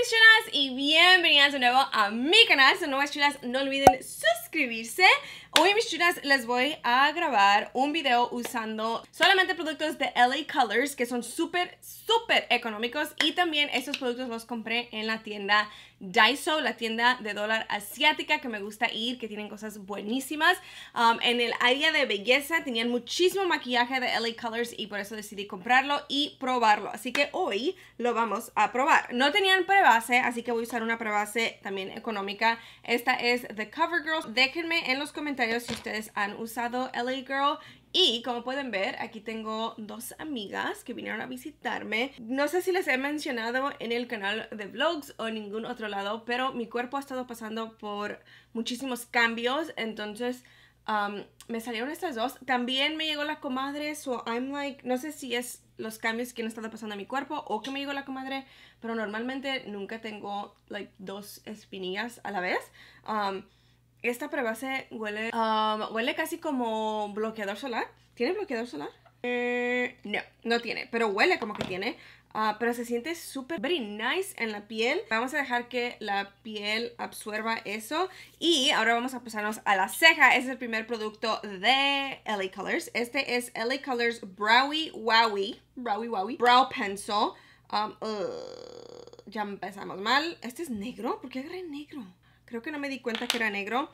mis chulas y bienvenidas de nuevo a mi canal. Son nuevas chulas, no olviden suscribirse. Hoy mis chulas les voy a grabar un video usando solamente productos de LA Colors que son súper, súper económicos y también estos productos los compré en la tienda Daiso, la tienda de dólar asiática que me gusta ir, que tienen cosas buenísimas. Um, en el área de belleza tenían muchísimo maquillaje de LA Colors y por eso decidí comprarlo y probarlo. Así que hoy lo vamos a probar. No tenían prebase, así que voy a usar una prebase también económica. Esta es The CoverGirl. Déjenme en los comentarios si ustedes han usado LA Girl y como pueden ver, aquí tengo dos amigas que vinieron a visitarme. No sé si les he mencionado en el canal de vlogs o en ningún otro lado, pero mi cuerpo ha estado pasando por muchísimos cambios, entonces um, me salieron estas dos. También me llegó la comadre, so I'm like, no sé si es los cambios que han estado pasando a mi cuerpo o que me llegó la comadre, pero normalmente nunca tengo like dos espinillas a la vez. Um, esta prebase huele, um, huele casi como bloqueador solar. ¿Tiene bloqueador solar? Eh, no, no tiene, pero huele como que tiene. Uh, pero se siente súper very nice en la piel. Vamos a dejar que la piel absorba eso. Y ahora vamos a pasarnos a la ceja. Este es el primer producto de LA Colors. Este es LA Colors Browy Wowie. Browy Wowie. Brow Pencil. Um, ya empezamos mal. Este es negro. ¿Por qué agarré negro? Creo que no me di cuenta que era negro.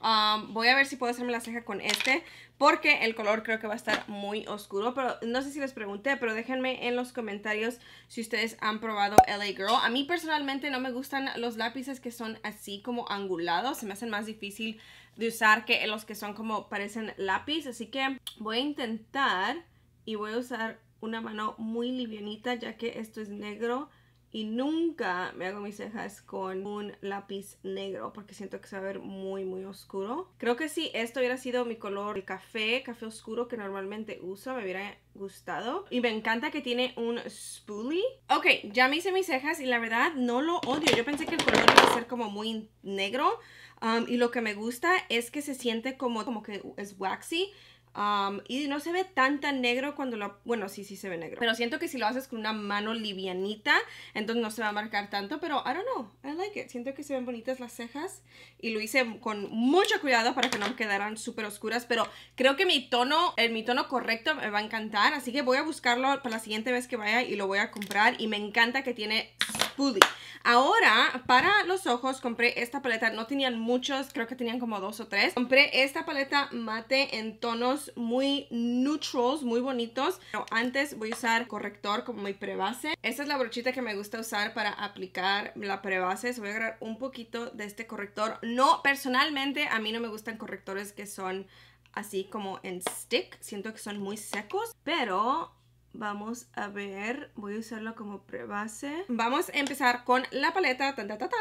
Um, voy a ver si puedo hacerme la ceja con este porque el color creo que va a estar muy oscuro pero no sé si les pregunté pero déjenme en los comentarios si ustedes han probado LA Girl a mí personalmente no me gustan los lápices que son así como angulados se me hacen más difícil de usar que los que son como parecen lápiz así que voy a intentar y voy a usar una mano muy livianita ya que esto es negro y nunca me hago mis cejas con un lápiz negro porque siento que se va a ver muy muy oscuro. Creo que si esto hubiera sido mi color café, café oscuro que normalmente uso, me hubiera gustado. Y me encanta que tiene un spoolie. Ok, ya me hice mis cejas y la verdad no lo odio. Yo pensé que el color iba a ser como muy negro. Um, y lo que me gusta es que se siente como, como que es waxy. Um, y no se ve tan tan negro cuando lo... Bueno, sí, sí se ve negro. Pero siento que si lo haces con una mano livianita, entonces no se va a marcar tanto. Pero I don't know, I like it. Siento que se ven bonitas las cejas. Y lo hice con mucho cuidado para que no quedaran súper oscuras. Pero creo que mi tono, el, mi tono correcto me va a encantar. Así que voy a buscarlo para la siguiente vez que vaya y lo voy a comprar. Y me encanta que tiene Ahora, para los ojos, compré esta paleta. No tenían muchos, creo que tenían como dos o tres. Compré esta paleta mate en tonos muy neutrals, muy bonitos. Pero antes voy a usar corrector como mi prebase. Esta es la brochita que me gusta usar para aplicar la prebase. voy a agarrar un poquito de este corrector. No, personalmente a mí no me gustan correctores que son así como en stick. Siento que son muy secos. Pero Vamos a ver, voy a usarlo como prebase. Vamos a empezar con la paleta. Tan, tan, tan, tan.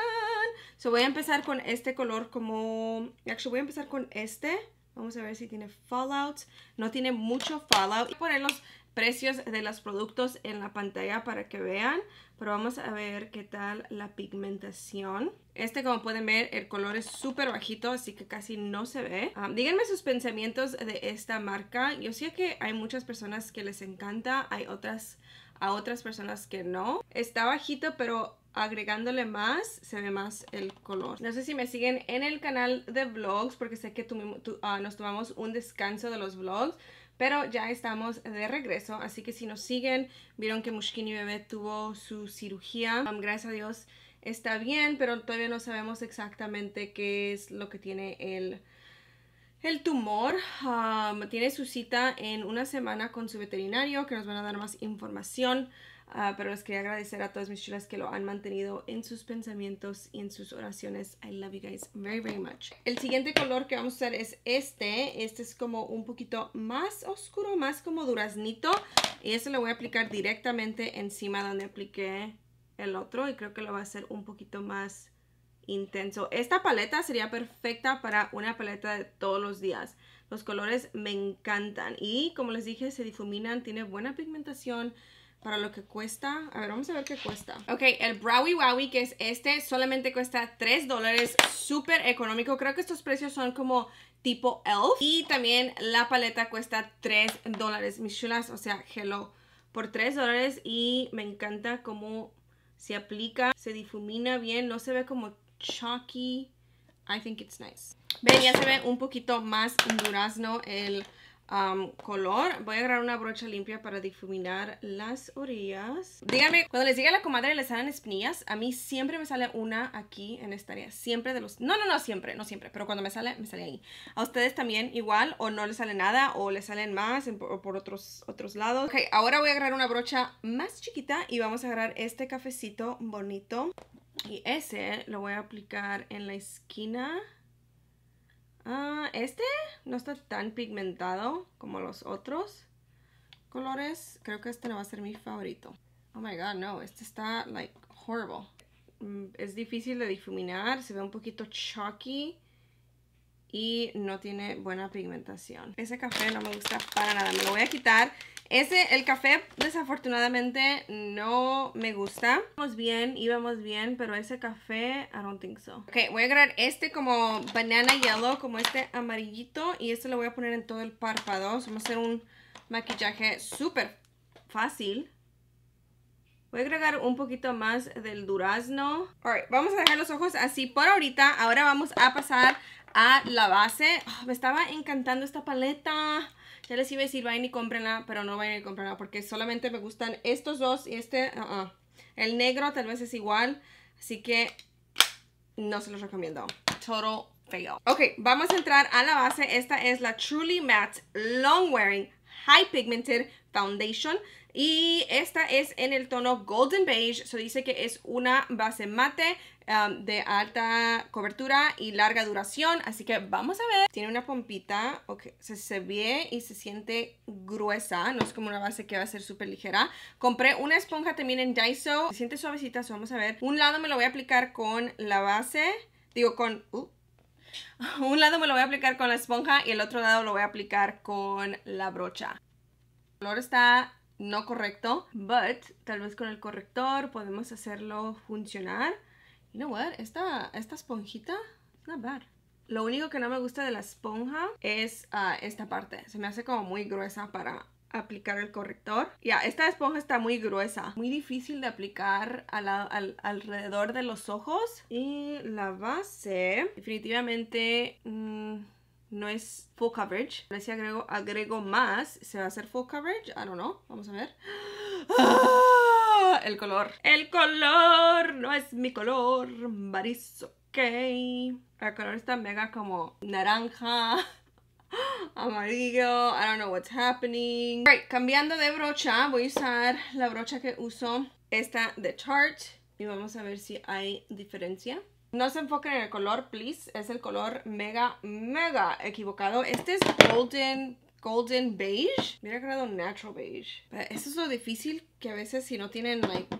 So voy a empezar con este color como... Actually, voy a empezar con este. Vamos a ver si tiene fallout. No tiene mucho fallout. Voy a poner los precios de los productos en la pantalla para que vean. Pero vamos a ver qué tal la pigmentación. Este, como pueden ver, el color es súper bajito, así que casi no se ve. Um, díganme sus pensamientos de esta marca. Yo sé que hay muchas personas que les encanta, hay otras a otras personas que no. Está bajito, pero agregándole más se ve más el color. No sé si me siguen en el canal de vlogs porque sé que uh, nos tomamos un descanso de los vlogs. Pero ya estamos de regreso, así que si nos siguen, vieron que Mushkini Bebé tuvo su cirugía. Um, gracias a Dios está bien, pero todavía no sabemos exactamente qué es lo que tiene el, el tumor. Um, tiene su cita en una semana con su veterinario que nos van a dar más información. Ah, pero les quería agradecer a todas mis chulas que lo han mantenido en sus pensamientos y en sus oraciones. I love you guys very, very much. El siguiente color que vamos a usar es este. Este es como un poquito más oscuro, más como duraznito. Y este lo voy a aplicar directamente encima donde apliqué el otro. Y creo que lo va a hacer un poquito más intenso. Esta paleta sería perfecta para una paleta de todos los días. Los colores me encantan. Y como les dije, se difuminan, tiene buena pigmentación para lo que cuesta. A ver, vamos a ver qué cuesta. Ok, el Browy Wowie, que es este, solamente cuesta 3 dólares. Súper económico. Creo que estos precios son como tipo elf. Y también la paleta cuesta 3 dólares. Mis chulas, o sea, hello. Por 3 dólares y me encanta cómo se aplica, se difumina bien, no se ve como chalky. I think it's nice. Ven, ya se ve un poquito más durazno el color. Voy a agarrar una brocha limpia para difuminar las orillas. Díganme, cuando les diga a la comadre le salen espinillas, a mí siempre me sale una aquí en esta área. Siempre de los... No, no, no, siempre, no siempre, pero cuando me sale, me sale ahí. A ustedes también igual, o no les sale nada, o les salen más o por otros, otros lados. Ok, ahora voy a agarrar una brocha más chiquita y vamos a agarrar este cafecito bonito. Y ese lo voy a aplicar en la esquina Ah, este no está tan pigmentado como los otros colores. Creo que este no va a ser mi favorito. Oh my god, no. Este está, like, horrible. Mm, es difícil de difuminar. Se ve un poquito chalky. Y no tiene buena pigmentación. Ese café no me gusta para nada. Me lo voy a quitar. Ese, el café, desafortunadamente, no me gusta. Vamos bien, íbamos bien, pero ese café, I don't think so. Ok, voy a agarrar este como banana yellow, como este amarillito. Y este lo voy a poner en todo el párpado. Vamos a hacer un maquillaje súper fácil. Voy a agregar un poquito más del durazno. Alright, vamos a dejar los ojos así por ahorita. Ahora vamos a pasar a la base. Ah, me estaba encantando esta paleta. Ya les iba a decir, vayan y cómprenla, pero no vayan y cómprenla porque solamente me gustan estos dos y este, uh-uh. el negro tal vez es igual, así que no se los recomiendo. Total fail. Ok, vamos a entrar a la base. Esta es la Truly Matte Long Wearing High Pigmented Foundation. Y esta es en el tono Golden Beige. Se dice que es una base mate de alta cobertura y larga duración. Así que vamos a ver. Tiene una pompita. Ok, se, se ve y se siente gruesa. No es como una base que va a ser súper ligera. Compré una esponja también en Daiso. Se siente suavecita. vamos a ver. Un lado me lo voy a aplicar con la base. Digo, con... Uh, un lado me lo voy a aplicar con la esponja y el otro lado lo voy a aplicar con la brocha. El color está no correcto, but tal vez con el corrector podemos hacerlo funcionar. You know what? Esta, esta esponjita, not bad. Lo único que no me gusta de la esponja es uh, esta parte. Se me hace como muy gruesa para aplicar el corrector. Ya, esta esponja está muy gruesa. Muy difícil de aplicar al, alrededor de los ojos. Y la base, definitivamente... Mm, no es full coverage. A ver si agrego, agrego más, se va a hacer full coverage. I don't know. Vamos a ver. ¡Ah! El color. El color no es mi color. But it's okay. El color está mega como naranja. Amarillo. I don't know what's happening. Right, cambiando de brocha. Voy a usar la brocha que uso. Esta de Tarte. Y vamos a ver si hay diferencia. No se enfoquen en el color, please. Es el color mega, mega equivocado. Este es Golden, golden Beige. Mira creado Natural Beige. eso es lo difícil que a veces si no tienen, like,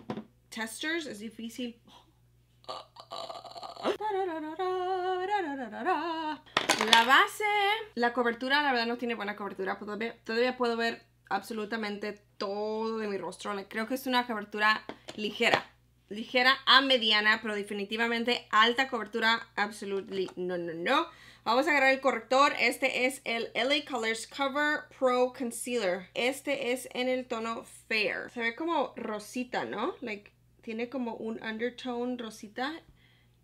testers, es difícil. La base, la cobertura, la verdad no tiene buena cobertura. Todavía, todavía puedo ver absolutamente todo de mi rostro. Creo que es una cobertura ligera ligera a mediana, pero definitivamente alta cobertura, absolutely no, no, no. Vamos a agarrar el corrector. Este es el LA Colors Cover Pro Concealer. Este es en el tono Fair. Se ve como rosita, ¿no? Like, tiene como un undertone rosita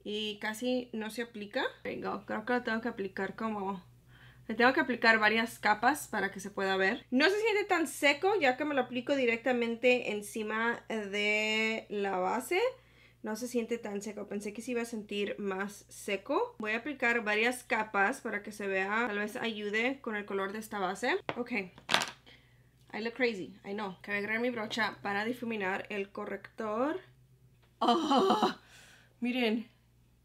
y casi no se aplica. Creo que lo tengo que aplicar como le tengo que aplicar varias capas para que se pueda ver. No se siente tan seco ya que me lo aplico directamente encima de la base. No se siente tan seco. Pensé que se iba a sentir más seco. Voy a aplicar varias capas para que se vea. Tal vez ayude con el color de esta base. Ok. I look crazy. I know. Que voy a mi brocha para difuminar el corrector. Oh, miren.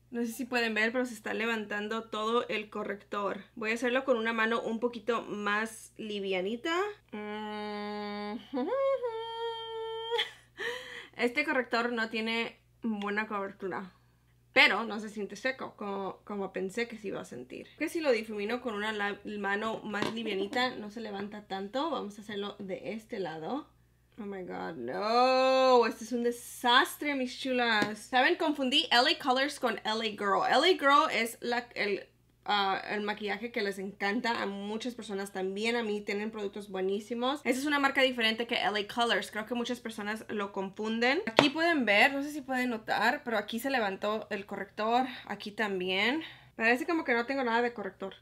No sé si pueden ver, pero se está levantando todo el corrector. Voy a hacerlo con una mano un poquito más livianita. Mm. Este corrector no tiene buena cobertura. Pero no se siente seco, como, como pensé que se iba a sentir. Que si lo difumino con una mano más livianita, no se levanta tanto. Vamos a hacerlo de este lado. Oh my god, no. Este es un desastre, mis chulas. ¿Saben? Confundí LA Colors con LA Girl. LA Girl es la, el ah, el maquillaje que les encanta a muchas personas también. A mí tienen productos buenísimos. Esta es una marca diferente que LA Colors. Creo que muchas personas lo confunden. Aquí pueden ver, no sé si pueden notar, pero aquí se levantó el corrector. Aquí también. Parece como que no tengo nada de corrector.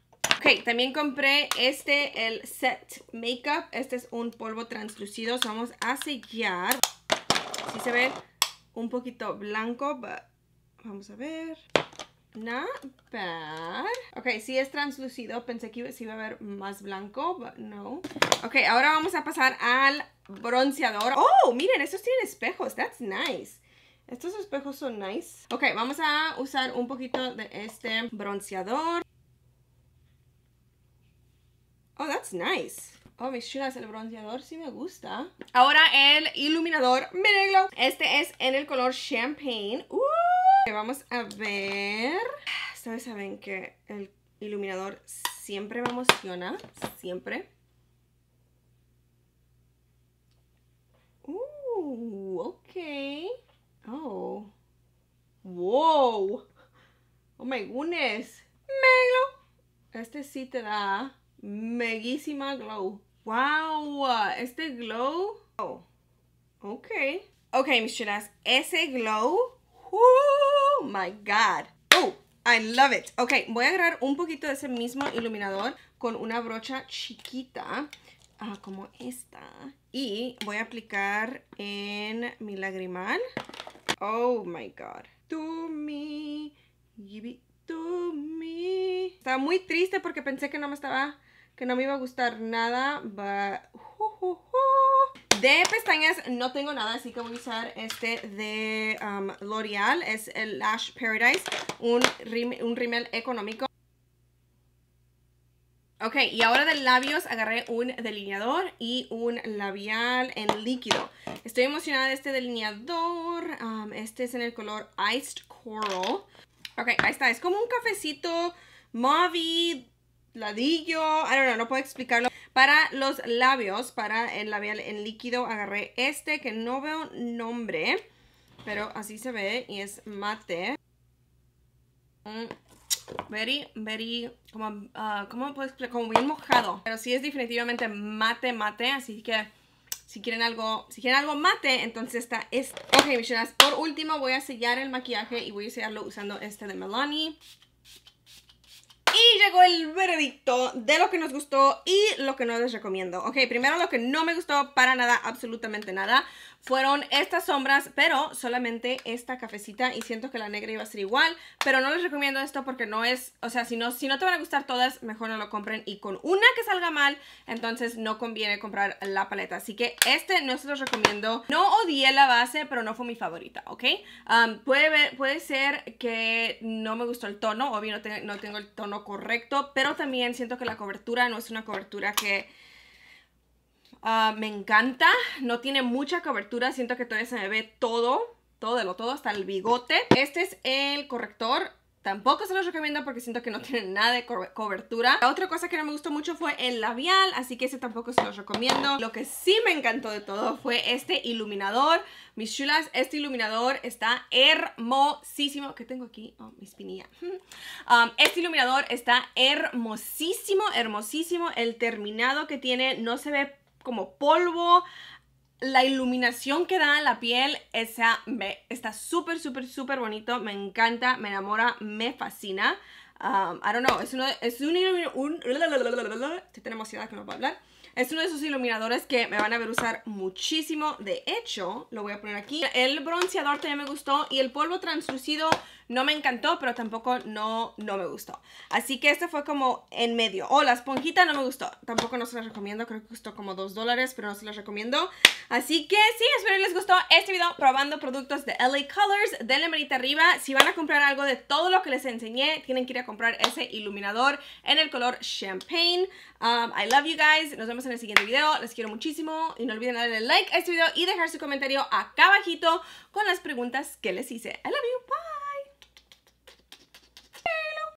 Ok, también compré este, el Set Makeup. Este es un polvo translúcido. vamos a sellar. Si se ve un poquito blanco, vamos a ver. Not bad. Ok, sí es translúcido. Pensé que sí iba a ver más blanco, but no. Ok, ahora vamos a pasar al bronceador. Oh, miren, estos tienen espejos. That's nice. Estos espejos son nice. Ok, vamos a usar un poquito de este bronceador. Oh, that's nice. Oh, mis chulas, el bronceador sí me gusta. Ahora el iluminador, mírenlo. Este es en el color Champagne. Uh, vamos a ver. Ustedes saben que el iluminador siempre me emociona. Siempre. Uh, ok. Oh. Wow. Oh my goodness. Mírenlo. Este sí te da meguísima glow. Wow, este glow. Oh, ok. Ok, mis chulas, ese glow. Oh my god. Oh, I love it. Ok, voy a agarrar un poquito de ese mismo iluminador con una brocha chiquita. Ah, como esta. Y voy a aplicar en mi lagrimal. Oh my god. To me, give to me. Estaba muy triste porque pensé que no me estaba que no me iba a gustar nada, De pestañas no tengo nada, así que voy a usar este de um, L'Oreal. Es el Lash Paradise, un, un rímel económico. Ok, y ahora de labios agarré un delineador y un labial en líquido. Estoy emocionada de este delineador. Um, este es en el color Iced Coral. Ok, ahí está. Es como un cafecito mauve ladillo, I don't know, no puedo explicarlo. Para los labios, para el labial en líquido, agarré este que no veo nombre, pero así se ve y es mate. Mm, very, very, como, uh, ¿cómo puedo explicar? Como bien mojado. Pero sí es definitivamente mate, mate, así que si quieren algo, si quieren algo mate, entonces está este. Ok, mis por último voy a sellar el maquillaje y voy a sellarlo usando este de Melanie. Y llegó el veredicto de lo que nos gustó y lo que no les recomiendo. Ok, primero lo que no me gustó para nada, absolutamente nada, fueron estas sombras, pero solamente esta cafecita y siento que la negra iba a ser igual, pero no les recomiendo esto porque no es, o sea, si no, si no te van a gustar todas, mejor no lo compren y con una que salga mal, entonces no conviene comprar la paleta, así que este no se los recomiendo, no odié la base, pero no fue mi favorita, ¿ok? Um, puede, ver, puede ser que no me gustó el tono, obvio no, no tengo el tono correcto, pero también siento que la cobertura no es una cobertura que Ah, me encanta, no tiene mucha cobertura, siento que todavía se me ve todo, todo de lo todo, hasta el bigote. Este es el corrector Tampoco se los recomiendo porque siento que no tiene nada de cobertura. La otra cosa que no me gustó mucho fue el labial, así que ese tampoco se los recomiendo. Lo que sí me encantó de todo fue este iluminador. Mis chulas, este iluminador está hermosísimo. ¿Qué tengo aquí? Oh, mi espinilla. Um, este iluminador está hermosísimo, hermosísimo. El terminado que tiene no se ve como polvo. La iluminación que da a la piel esa, está súper, súper, súper bonito. Me encanta, me enamora, me fascina. Um, I don't know, es, uno, es un, un, Estoy tan emocionada que no puedo hablar. Es uno de esos iluminadores que me van a ver usar muchísimo. De hecho, lo voy a poner aquí. El bronceador también me gustó y el polvo translúcido no me encantó, pero tampoco no, no me gustó. Así que este fue como en medio. Oh, la esponjita no me gustó. Tampoco no se las recomiendo. Creo que costó como 2 dólares, pero no se las recomiendo. Así que sí, espero que les gustó este video probando productos de LA Colors. Denle manita arriba. Si van a comprar algo de todo lo que les enseñé, tienen que ir a comprar ese iluminador en el color Champagne. Um, I love you guys. Nos vemos en el siguiente video. Les quiero muchísimo y no olviden darle like a este video y dejar su comentario acá abajito con las preguntas que les hice. I love you. Bye.